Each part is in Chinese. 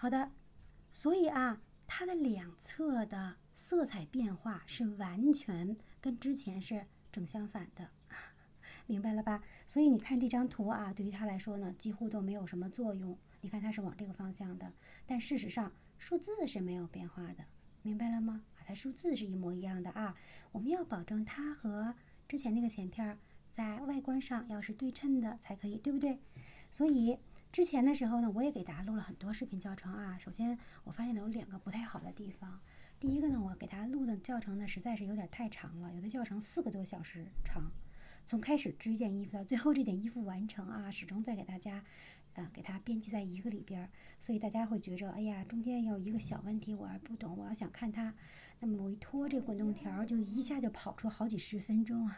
好的，所以啊，它的两侧的色彩变化是完全跟之前是正相反的，明白了吧？所以你看这张图啊，对于它来说呢，几乎都没有什么作用。你看它是往这个方向的，但事实上数字是没有变化的，明白了吗？啊，它数字是一模一样的啊。我们要保证它和之前那个前片在外观上要是对称的才可以，对不对？所以。之前的时候呢，我也给大家录了很多视频教程啊。首先，我发现了有两个不太好的地方。第一个呢，我给大家录的教程呢，实在是有点太长了，有的教程四个多小时长。从开始织一件衣服到最后这件衣服完成啊，始终在给大家，呃，给它编辑在一个里边儿。所以大家会觉着，哎呀，中间有一个小问题，我还不懂，我要想看它，那么我一拖这滚动条，就一下就跑出好几十分钟。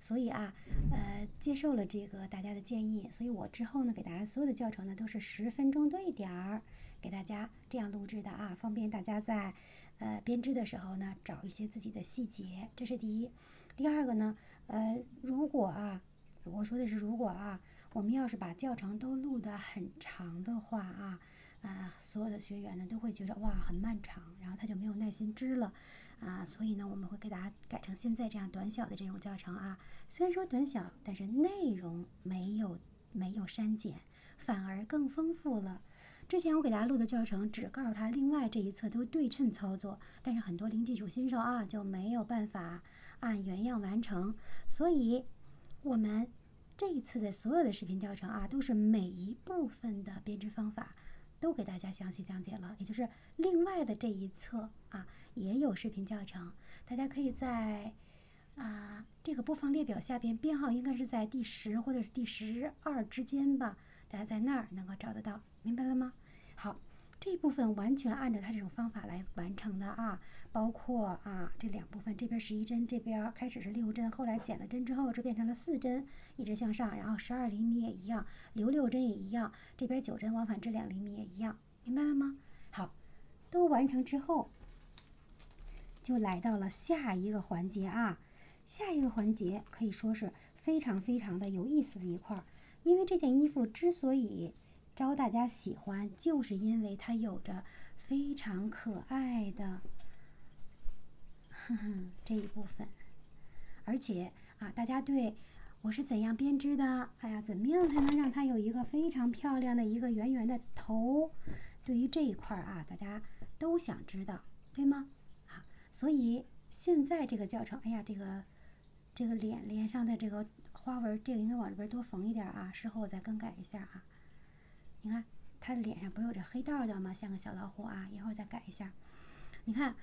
所以啊，呃，接受了这个大家的建议，所以我之后呢，给大家所有的教程呢都是十分钟多一点儿，给大家这样录制的啊，方便大家在呃编织的时候呢找一些自己的细节，这是第一。第二个呢，呃，如果啊，我说的是如果啊，我们要是把教程都录得很长的话啊。啊，所有的学员呢都会觉得哇很漫长，然后他就没有耐心织了，啊，所以呢我们会给大家改成现在这样短小的这种教程啊。虽然说短小，但是内容没有没有删减，反而更丰富了。之前我给大家录的教程只告诉他另外这一侧都对称操作，但是很多零基础新手啊就没有办法按原样完成，所以我们这一次的所有的视频教程啊都是每一部分的编织方法。都给大家详细讲解了，也就是另外的这一侧啊，也有视频教程，大家可以在啊这个播放列表下边编号应该是在第十或者是第十二之间吧，大家在那儿能够找得到，明白了吗？好。这部分完全按照他这种方法来完成的啊，包括啊这两部分，这边十一针，这边开始是六针，后来减了针之后，这变成了四针，一直向上，然后十二厘米也一样，留六针也一样，这边九针往返织两厘米也一样，明白了吗？好，都完成之后，就来到了下一个环节啊，下一个环节可以说是非常非常的有意思的一块儿，因为这件衣服之所以。招大家喜欢，就是因为它有着非常可爱的哼哼这一部分，而且啊，大家对我是怎样编织的？哎呀，怎么样才能让它有一个非常漂亮的一个圆圆的头？对于这一块儿啊，大家都想知道，对吗？啊，所以现在这个教程，哎呀，这个这个脸脸上的这个花纹，这个应该往这边多缝一点啊，事后我再更改一下啊。你看他的脸上不是有这黑道道吗？像个小老虎啊！一会儿再改一下。你看，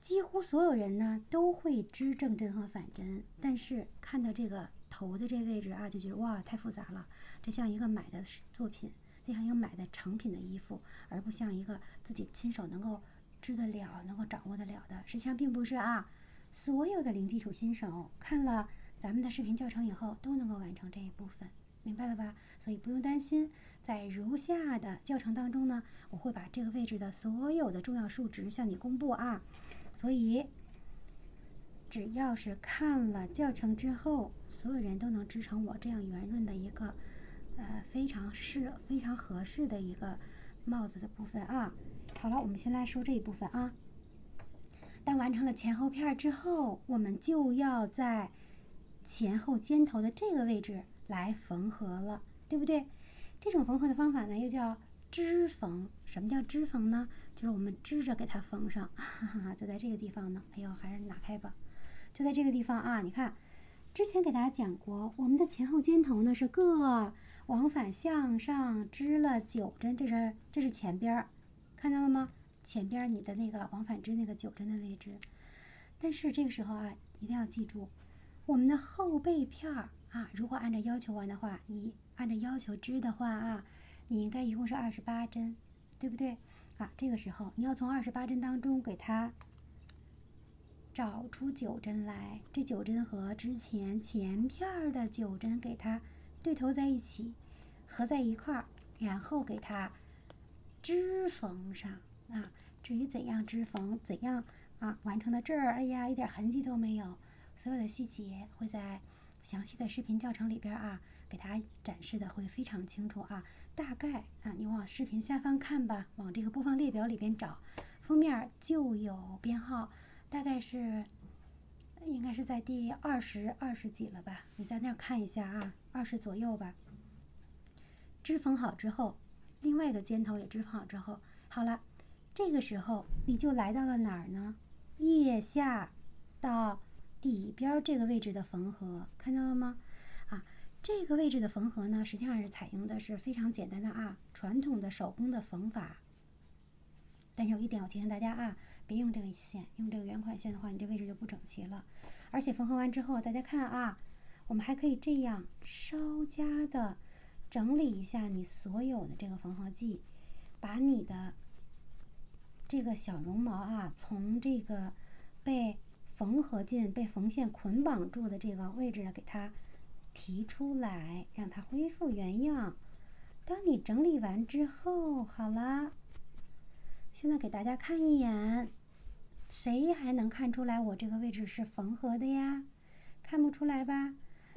几乎所有人呢都会织正针和反针，但是看到这个头的这位置啊，就觉得哇，太复杂了。这像一个买的作品，这像一个买的成品的衣服，而不像一个自己亲手能够织得了、能够掌握得了的。实际上并不是啊。所有的零基础新手看了咱们的视频教程以后，都能够完成这一部分。明白了吧？所以不用担心，在如下的教程当中呢，我会把这个位置的所有的重要数值向你公布啊。所以，只要是看了教程之后，所有人都能织成我这样圆润的一个，呃，非常适、非常合适的一个帽子的部分啊。好了，我们先来说这一部分啊。当完成了前后片之后，我们就要在前后肩头的这个位置。来缝合了，对不对？这种缝合的方法呢，又叫织缝。什么叫织缝呢？就是我们织着给它缝上，哈哈，就在这个地方呢。哎呦，还是拿开吧，就在这个地方啊。你看，之前给大家讲过，我们的前后肩头呢是各往返向上织了九针，这是这是前边儿，看到了吗？前边你的那个往返织那个九针的位置。但是这个时候啊，一定要记住，我们的后背片儿。啊，如果按照要求完的话，你按照要求织的话啊，你应该一共是二十八针，对不对？啊，这个时候你要从二十八针当中给它找出九针来，这九针和之前前片的九针给它对头在一起，合在一块儿，然后给它织缝上啊。至于怎样织缝，怎样啊完成到这儿，哎呀，一点痕迹都没有，所有的细节会在。详细的视频教程里边啊，给大家展示的会非常清楚啊。大概啊，你往视频下方看吧，往这个播放列表里边找，封面就有编号，大概是应该是在第二十二十几了吧？你在那儿看一下啊，二十左右吧。织缝好之后，另外一个尖头也织缝好之后，好了，这个时候你就来到了哪儿呢？腋下到底边这个位置的缝合，看到了吗？啊，这个位置的缝合呢，实际上是采用的是非常简单的啊，传统的手工的缝法。但是有一点，我提醒大家啊，别用这个线，用这个圆款线的话，你这位置就不整齐了。而且缝合完之后，大家看啊，我们还可以这样稍加的。整理一下你所有的这个缝合剂，把你的这个小绒毛啊，从这个被缝合进、被缝线捆绑住的这个位置给它提出来，让它恢复原样。当你整理完之后，好了，现在给大家看一眼，谁还能看出来我这个位置是缝合的呀？看不出来吧？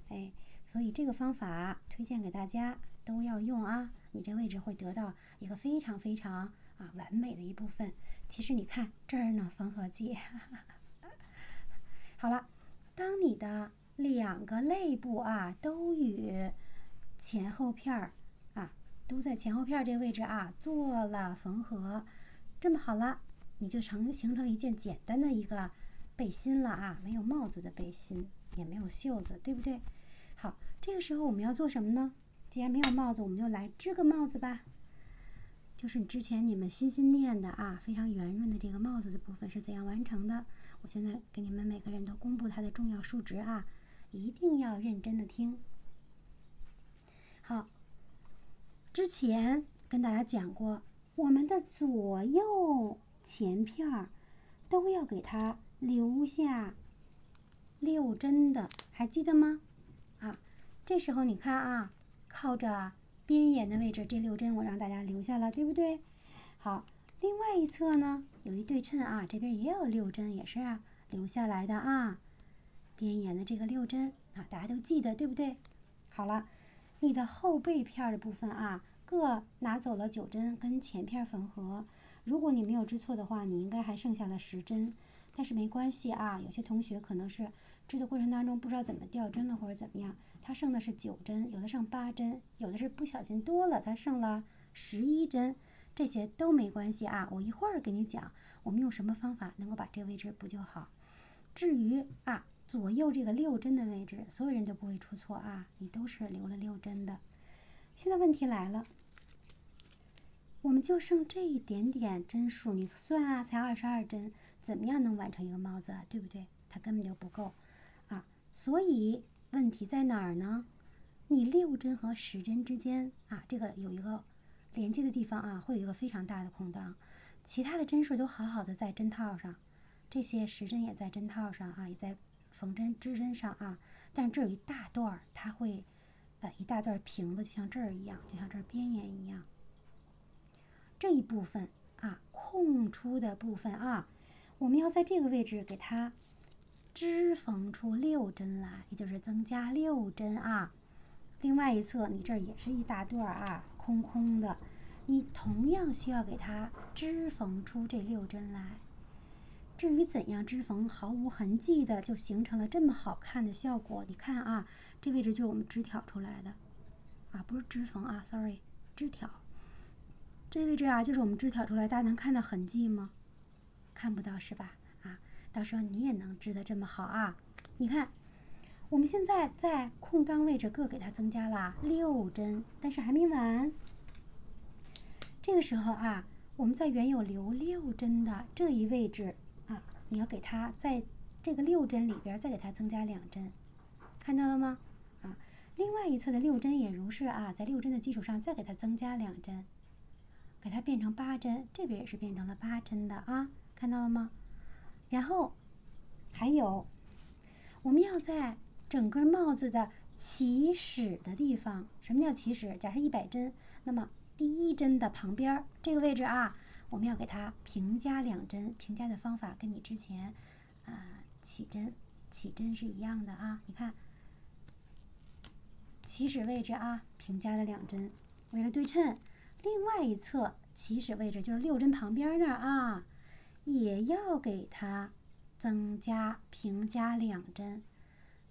哎。所以这个方法推荐给大家都要用啊！你这位置会得到一个非常非常啊完美的一部分。其实你看这儿呢，缝合剂。好了，当你的两个肋部啊都与前后片儿啊都在前后片儿这个位置啊做了缝合，这么好了，你就成形成一件简单的一个背心了啊！没有帽子的背心，也没有袖子，对不对？好，这个时候我们要做什么呢？既然没有帽子，我们就来织个帽子吧。就是你之前你们心心念的啊，非常圆润的这个帽子的部分是怎样完成的？我现在给你们每个人都公布它的重要数值啊，一定要认真的听。好，之前跟大家讲过，我们的左右前片儿都要给它留下六针的，还记得吗？啊这时候你看啊，靠着边沿的位置，这六针我让大家留下了，对不对？好，另外一侧呢有一对称啊，这边也有六针，也是啊留下来的啊。边沿的这个六针啊，大家都记得对不对？好了，你的后背片的部分啊，各拿走了九针跟前片缝合。如果你没有织错的话，你应该还剩下了十针，但是没关系啊，有些同学可能是织的过程当中不知道怎么掉针了或者怎么样。它剩的是九针，有的剩八针，有的是不小心多了，它剩了十一针，这些都没关系啊。我一会儿给你讲，我们用什么方法能够把这个位置补就好。至于啊，左右这个六针的位置，所有人都不会出错啊，你都是留了六针的。现在问题来了，我们就剩这一点点针数，你算啊，才二十二针，怎么样能完成一个帽子啊？对不对？它根本就不够啊，所以。问题在哪儿呢？你六针和十针之间啊，这个有一个连接的地方啊，会有一个非常大的空档。其他的针数都好好的在针套上，这些时针也在针套上啊，也在缝针织针上啊。但这有一大段儿，它会呃一大段平的，就像这儿一样，就像这儿边沿一样。这一部分啊，空出的部分啊，我们要在这个位置给它。织缝出六针来，也就是增加六针啊。另外一侧，你这儿也是一大段啊，空空的，你同样需要给它织缝出这六针来。至于怎样织缝毫无痕迹的就形成了这么好看的效果，你看啊，这位置就是我们织挑出来的啊，不是织缝啊，sorry，织挑。这位置啊，就是我们织挑出来，大家能看到痕迹吗？看不到是吧？啊到时候你也能织的这么好啊！你看，我们现在在空档位置各给它增加了六针，但是还没完。这个时候啊，我们在原有留六针的这一位置啊，你要给它在这个六针里边再给它增加两针，看到了吗？啊，另外一侧的六针也如是啊，在六针的基础上再给它增加两针，给它变成八针，这边也是变成了八针的啊，看到了吗？然后，还有，我们要在整个帽子的起始的地方，什么叫起始？假设一百针，那么第一针的旁边这个位置啊，我们要给它平加两针。平加的方法跟你之前啊起针起针是一样的啊。你看，起始位置啊，平加的两针。为了对称，另外一侧起始位置就是六针旁边那儿啊，也要给它增加平加两针。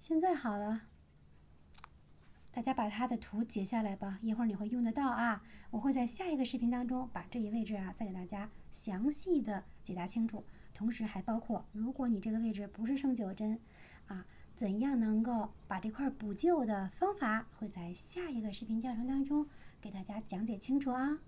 现在好了，大家把它的图截下来吧，一会儿你会用得到啊。我会在下一个视频当中把这一位置啊再给大家详细的解答清楚，同时还包括如果你这个位置不是剩九针啊。怎样能够把这块补救的方法，会在下一个视频教程当中给大家讲解清楚啊。